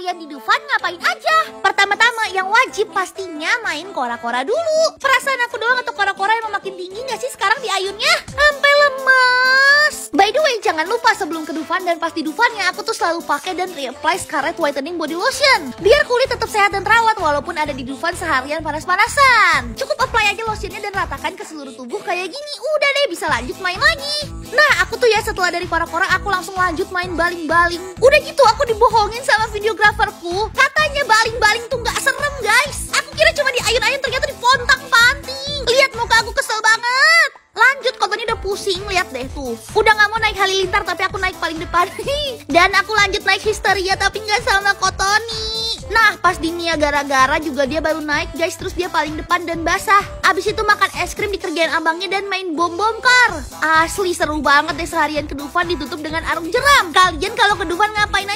seharian di Dufan ngapain aja? Pertama-tama yang wajib pastinya main kora-kora dulu. Perasaan aku doang atau kora-kora yang makin tinggi gak sih sekarang di ayunnya? Sampai lemas. By the way, jangan lupa sebelum ke Dufan dan pas di Dufannya aku tuh selalu pakai dan reapply Scarlet Whitening Body Lotion. Biar kulit tetap sehat dan terawat walaupun ada di Dufan seharian panas-panasan. Cukup apply aja lotionnya dan ratakan ke seluruh tubuh kayak gini. Udah deh bisa lanjut main lagi. Ya setelah dari kora-kora aku langsung lanjut main baling-baling. Udah gitu aku dibohongin sama videograferku. Katanya baling-baling tuh nggak serem, guys. Aku kira cuma di ayun-ayun ternyata di pontang panting. Lihat muka aku kesel banget. Lanjut, kotonya udah pusing, lihat deh tuh. Udah nggak mau naik halilintar tapi aku naik paling depan. Dan aku lanjut naik histeria tapi nggak sama Kotoni. Nah, pas di gara-gara juga dia baru naik guys, terus dia paling depan dan basah. Abis itu makan dikerjain abangnya dan main bom-bom kar. Asli seru banget deh seharian ke Dufan ditutup dengan arung jeram. Kalian kalau ke Dufan ngapain